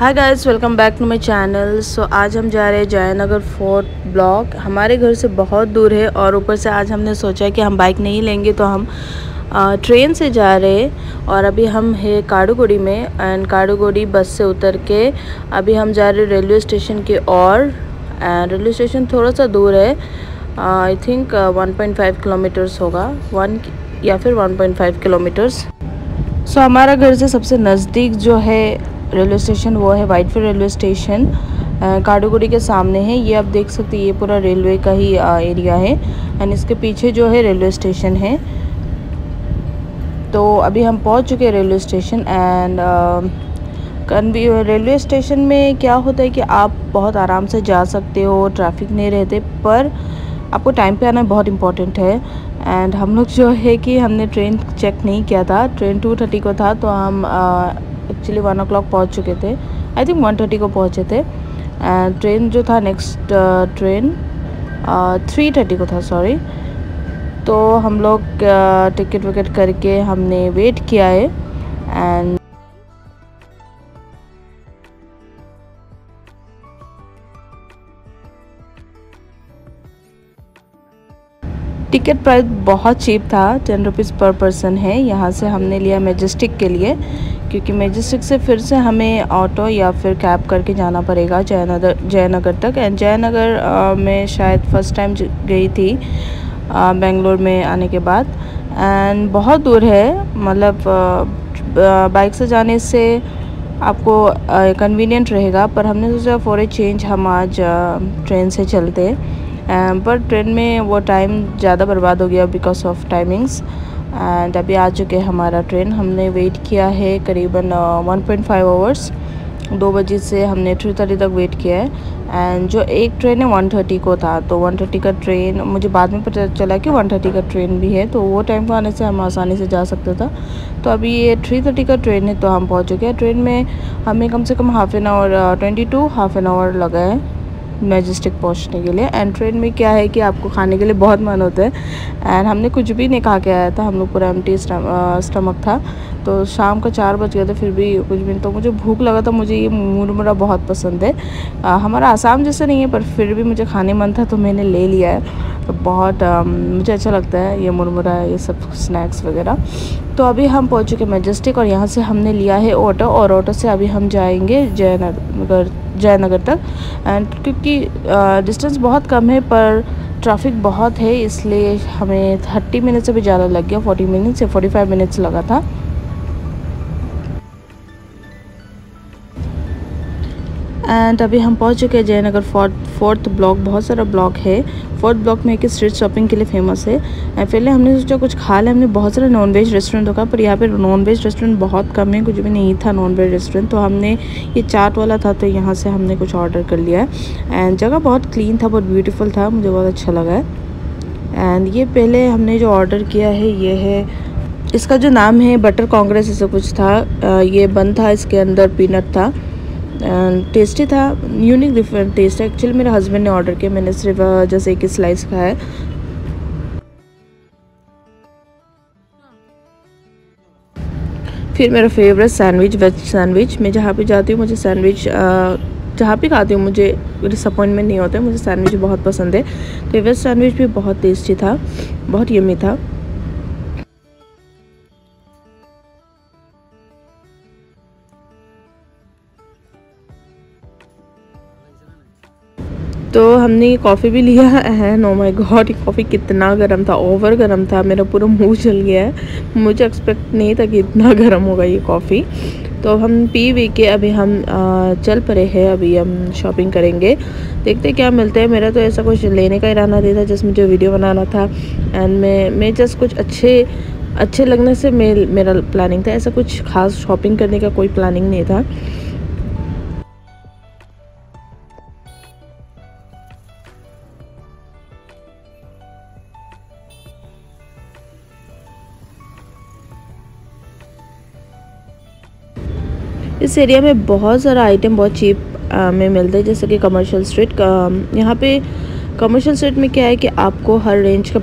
Hi guys welcome back to my channel so आज हम जा रहे हैं जयनगर फोर्ट ब्लॉक हमारे घर से बहुत दूर है और ऊपर से आज हमने सोचा कि हम बाइक नहीं लेंगे तो हम ट्रेन से जा रहे हैं। और अभी हम है काडूगोड़ी में एंड काडूगोड़ी बस से उतर के अभी हम जा रहे रेलवे स्टेशन की और रेलवे स्टेशन थोड़ा सा दूर है। आई थिंक 1.5 किलोमीटर्स होगा। वन या फिर 1.5 किलोमीटर्स सो हमारा घर से सबसे नज़दीक जो है रेलवे स्टेशन वो है वाइटफील्ड रेलवे स्टेशन काडोगुड़ी के सामने है। ये आप देख सकते हैं ये पूरा रेलवे का ही आ, एरिया है। एंड इसके पीछे जो है रेलवे स्टेशन है। तो अभी हम पहुँच चुके हैं रेलवे स्टेशन एंड कन्वी रेलवे स्टेशन में क्या होता है कि आप बहुत आराम से जा सकते हो ट्रैफ़िक नहीं रहते पर आपको टाइम पे आना बहुत इम्पोर्टेंट है। एंड हम लोग जो है कि हमने ट्रेन चेक नहीं किया था ट्रेन टू थर्टी को था तो हम एक्चुअली वन ओ पहुँच चुके थे। आई थिंक वन थर्टी को पहुँचे थे। एंड ट्रेन जो था नेक्स्ट ट्रेन थ्री थर्टी को था सॉरी तो हम लोग टिकट विकेट करके हमने वेट किया है। एंड टिकट प्राइस बहुत चीप था। टेन रुपीज़ पर पर्सन है। यहाँ से हमने लिया मेजेस्टिक के लिए। क्योंकि मेजेस्टिक से फिर से हमें ऑटो या फिर कैब करके जाना पड़ेगा जयनगर जयनगर तक। एंड जयनगर में शायद फ़र्स्ट टाइम गई थी बेंगलोर में आने के बाद। एंड बहुत दूर है मतलब बाइक से जाने से आपको कन्वीनियंट रहेगा, पर हमने सोचा फॉर ए चेंज हम आज ट्रेन से चलते। पर ट्रेन में वो टाइम ज़्यादा बर्बाद हो गया बिकॉज़ ऑफ़ टाइमिंग्स एंड अभी आ चुके हमारा ट्रेन हमने वेट किया है करीबन वन पॉइंट फाइव आवर्स दो बजे से हमने थ्री थर्टी तक वेट किया है. एंड जो एक ट्रेन है वन थर्टी को था. तो वन थर्टी का ट्रेन मुझे बाद में पता चला कि वन थर्टी का ट्रेन भी है. तो वो टाइम पर आने से हम आसानी से जा सकते था. तो अभी ये थ्री थर्टी का ट्रेन है तो हम पहुँच चुके हैं. ट्रेन में हमें कम से कम half an hour twenty to half an hour लगा है. मैजेस्टिक पहुँचने के लिए। एंड ट्रेन में क्या है कि आपको खाने के लिए बहुत मन होता है। एंड हमने कुछ भी नहीं खा के आया था हम लोग पूरा एम स्टमक था। तो शाम का चार बज गए थे फिर भी कुछ भी तो मुझे भूख लगा था मुझे ये मुरमुरा बहुत पसंद है। आ, हमारा आसाम जैसा नहीं है पर फिर भी मुझे खाने मन था तो मैंने ले लिया है। तो बहुत आ, मुझे अच्छा लगता है ये मुरमुरा ये सब स्नैक्स वगैरह। तो अभी हम पहुँच चुके मेजेस्टिक और यहाँ से हमने लिया है ऑटो और ऑटो से अभी हम जाएँगे जयनगर जयनगर तक। एंड क्योंकि डिस्टेंस बहुत कम है, पर ट्रैफ़िक बहुत है, इसलिए हमें थर्टी मिनट से भी ज़्यादा लग गया फोर्टी मिनट्स या फोर्टी फाइव मिनट्स लगा था। एंड अभी हम पहुँच चुके हैं जयनगर फोर्थ फोर्थ ब्लॉक। बहुत सारा ब्लॉक है। फोर्थ ब्लॉक में एक स्ट्रीट शॉपिंग के लिए फ़ेमस है। पहले हमने सोचा कुछ खा लिया हमने बहुत सारा नॉन वेज रेस्टोरेंट होगा पर यहाँ पे नॉन वेज रेस्टोरेंट बहुत कम है। कुछ भी नहीं था नॉन वेज रेस्टोरेंट तो हमने ये चाट वाला था तो यहाँ से हमने कुछ ऑर्डर कर लिया। है एंड जगह बहुत क्लीन था, बहुत ब्यूटीफुल था। मुझे बहुत अच्छा लगा। है एंड ये पहले हमने जो ऑर्डर किया है, ये है, इसका जो नाम है बटर कांग्रेस ऐसा कुछ था। ये बन था, इसके अंदर पीनट था। टेस्टी था यूनिक डिफरेंट टेस्ट है. एक्चुअली मेरे हस्बैंड ने ऑर्डर किया, मैंने सिर्फ़ जैसे एक स्लाइस खाया फिर मेरा फेवरेट सैंडविच वेज सैंडविच मैं जहाँ पे जाती हूँ, मुझे सैंडविच जहाँ पे खाती हूँ, मुझे डिसअपॉइंटमेंट नहीं होता है. मुझे सैंडविच बहुत पसंद है. तो वेज सैंडविच भी बहुत टेस्टी था, बहुत यमी था. तो हमने ये कॉफ़ी भी लिया है। नो माय गॉड ये कॉफ़ी कितना गर्म था ओवर गर्म था। मेरा पूरा मुँह जल गया है। मुझे एक्सपेक्ट नहीं था कि इतना गर्म होगा ये कॉफ़ी। तो हम पी वी के, अभी हम चल पड़े हैं। अभी हम शॉपिंग करेंगे। देखते क्या मिलता है। मेरा तो ऐसा कुछ लेने का इरादा नहीं था जस्ट मुझे वीडियो बनाना था। एंड मैं मैं जस्ट कुछ अच्छे अच्छे लगने से मेरा प्लानिंग था। ऐसा कुछ खास शॉपिंग करने का कोई प्लानिंग नहीं था। इस एरिया में बहुत सारा आइटम बहुत चीप आ, में मिलता है जैसे कि कमर्शियल स्ट्रीट यहाँ पे कमर्शियल स्ट्रीट में क्या है कि आपको हर रेंज का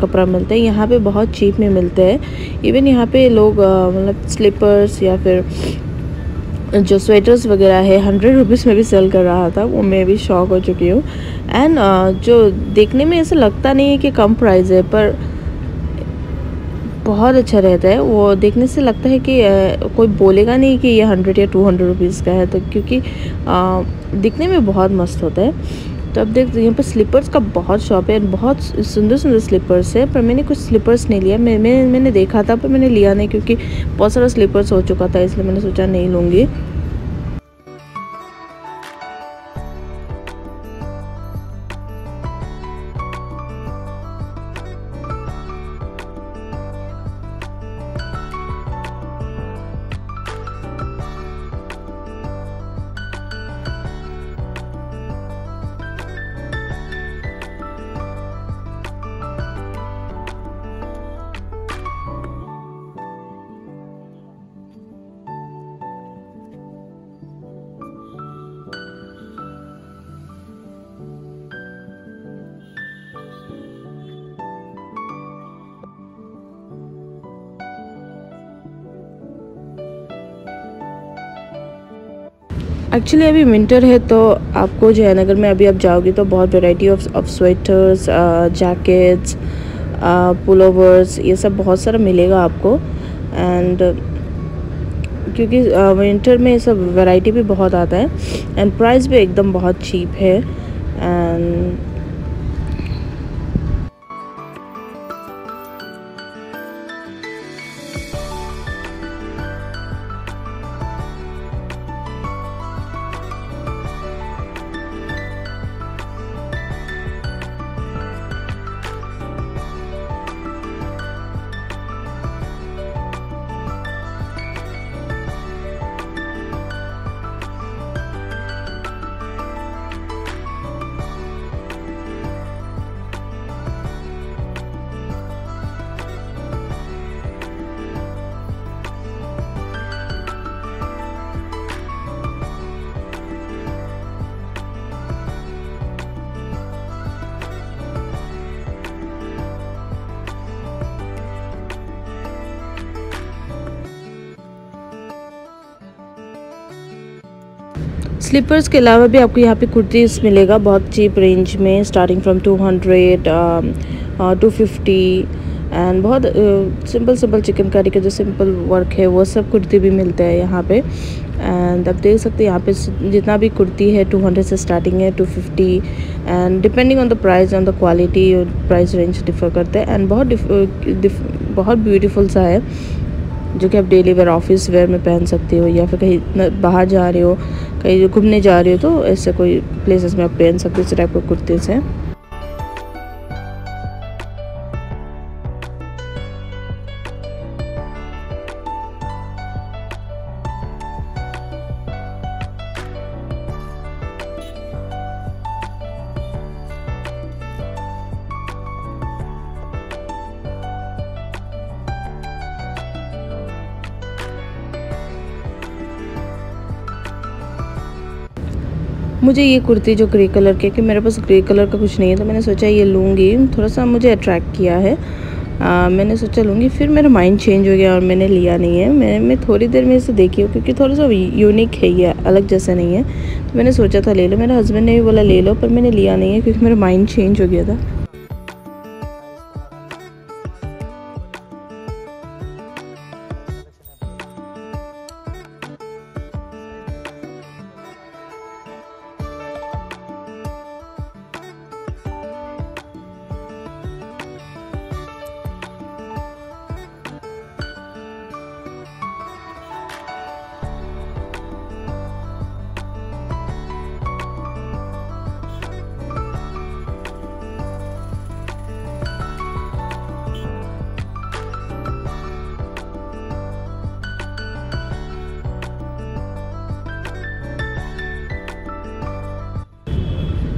कपड़ा मिलता है। यहाँ पे बहुत चीप में मिलता है। इवन यहाँ पे लोग मतलब स्लीपर्स या फिर जो स्वेटर्स वगैरह है हंड्रेड रुपीज़ में भी सेल कर रहा था वो मैं भी शॉक हो चुकी हूँ। एंड जो देखने में ऐसा लगता नहीं है कि कम प्राइस है पर बहुत अच्छा रहता है। वो देखने से लगता है कि कोई बोलेगा नहीं कि ये हंड्रेड या टू हंड्रेड रुपीज़ का है। तो क्योंकि दिखने में बहुत मस्त होता है। तो अब देख यहाँ पर स्लीपर्स का बहुत शॉप है। बहुत सुंदर सुंदर स्लीपर्स है पर मैंने कुछ स्लीपर्स नहीं लिया। मैं, मैं मैंने देखा था पर मैंने लिया नहीं क्योंकि बहुत सारा स्लीपर्स हो चुका था इसलिए मैंने सोचा नहीं लूँगी। एक्चुअली अभी विंटर है तो आपको जो है जयनगर में अभी आप जाओगे तो बहुत variety of of sweaters jackets pullovers ये सब बहुत सारा मिलेगा आपको। एंड क्योंकि विंटर में ये सब वैरायटी भी बहुत आता है। एंड प्राइस भी एकदम बहुत चीप है। एंड स्लीपर्स के अलावा भी आपको यहाँ पे कुर्तीज़ मिलेगा, बहुत चीप रेंज में starting from two hundred to fifty and बहुत सिंपल सिंपल चिकनकारी का जो सिंपल वर्क है, वो सब कुर्ती भी मिलता है यहाँ पे। एंड आप देख सकते हैं यहाँ पे जितना भी कुर्ती है 200 से स्टार्टिंग है 250 and depending on the price on the quality price range differ करते हैं। एंड बहुत बहुत ब्यूटीफुल सा है। जो कि आप डेली वेयर ऑफ़िस वेयर में पहन सकते हो या फिर कहीं बाहर जा रहे हो, कहीं घूमने जा रहे हो तो ऐसे कोई प्लेसेस में आप पहन सकते हो इस टाइप के कुर्ते से। मुझे ये कुर्ती जो ग्रे कलर की कि मेरे पास ग्रे कलर का कुछ नहीं है तो मैंने सोचा ये लूँगी। थोड़ा सा मुझे अट्रैक्ट किया है। आ, मैंने सोचा लूँगी फिर मेरा माइंड चेंज हो गया और मैंने लिया नहीं है। मैं मैं थोड़ी देर में इसे देखी हूँ क्योंकि थोड़ा सा यूनिक है ये अलग जैसा नहीं है। तो मैंने सोचा था ले लो। मेरे हस्बैंड ने भी बोला ले लो पर मैंने लिया नहीं है क्योंकि मेरा माइंड चेंज हो गया था।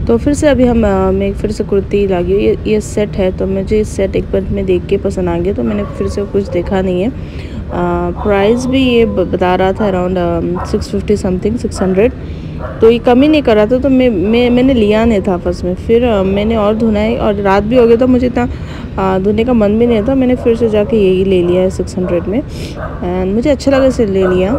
तो फिर से अभी हम मैं फिर से कुर्ती लागी ये ये सेट है तो मुझे इस सेट एक बार में देख के पसंद आ गया तो मैंने फिर से कुछ देखा नहीं है। प्राइस भी ये बता रहा था around six fifty something six hundred तो ये कम ही नहीं कर रहा था तो मैं मैं मैंने लिया नहीं था फ़र्स्ट में। फिर आ, मैंने और धुना है और रात भी हो गया था मुझे इतना धुने का मन भी नहीं था। मैंने फिर से जाके यही ले लिया है सिक्स हंड्रेड में। एंड मुझे अच्छा लगा इसे ले लिया।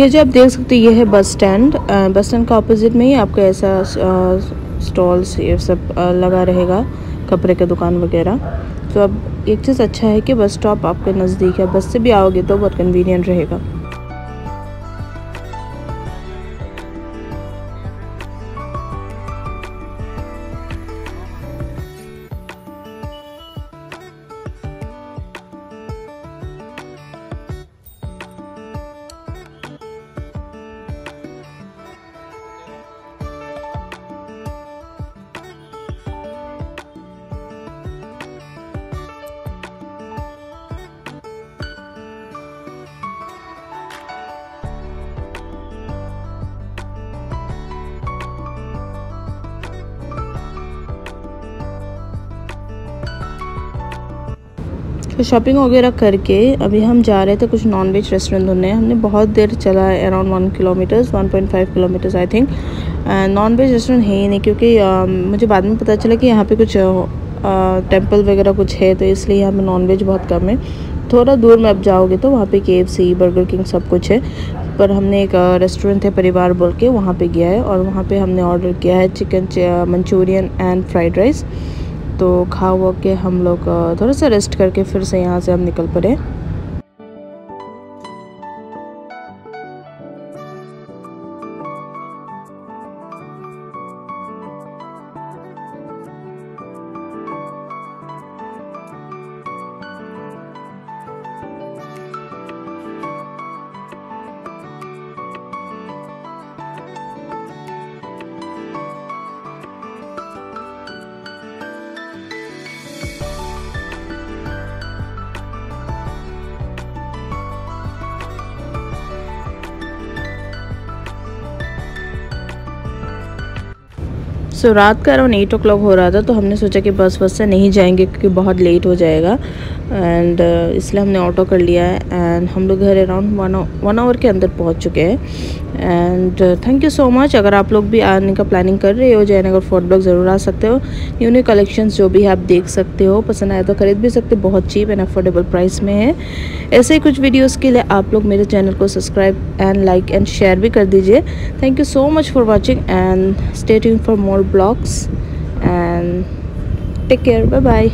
ये जो आप देख सकते हैं, ये है बस स्टैंड। बस स्टैंड का अपोजिट में ही आपका ऐसा स्टॉल्स ये सब लगा रहेगा, कपड़े का दुकान वगैरह। तो अब एक चीज़ अच्छा है कि बस स्टॉप आपके नज़दीक है। बस से भी आओगे तो बहुत कन्वीनियंट रहेगा। शॉपिंग वगैरह करके अभी हम जा रहे थे कुछ नॉन वेज रेस्टोरेंट ढूँढने। हमने बहुत देर चला है around one kilometres one point five kilometres I think non veg restaurant है ही नहीं क्योंकि uh, मुझे बाद में पता चला कि यहाँ पे कुछ टेंपल uh, वगैरह कुछ है तो इसलिए यहाँ पे नॉन वेज बहुत कम है। थोड़ा दूर में अब जाओगे तो वहाँ पे के बर्गर किंग सब कुछ है। पर हमने एक रेस्टोरेंट है परिवार बोल के वहाँ पे गया है और वहाँ पे हमने ऑर्डर किया है chicken Manchurian and fried rice तो खा वो के हम लोग थोड़ा सा रेस्ट करके फिर से यहाँ से हम निकल पड़े। सो रात का अराउंड एट ओ हो रहा था तो हमने सोचा कि बस बस से नहीं जाएँगे क्योंकि बहुत लेट हो जाएगा। एंड uh, इसलिए हमने ऑटो कर लिया है। एंड हम लोग घर अराउंड वन वन आवर के अंदर पहुँच चुके हैं। And thank you so much अगर आप लोग भी आने का प्लानिंग कर रहे हो जयनगर फोर्ट ब्लॉक ज़रूर आ सकते हो। न्यू न्यू कलेक्शंस जो भी आप देख सकते हो पसंद आए तो ख़रीद भी सकते हो। बहुत चीप एंड अफोर्डेबल प्राइस में है। ऐसे ही कुछ वीडियोज़ के लिए आप लोग मेरे चैनल को subscribe and like and share भी कर दीजिए। Thank you so much for watching and stay for more blogs and take care bye bye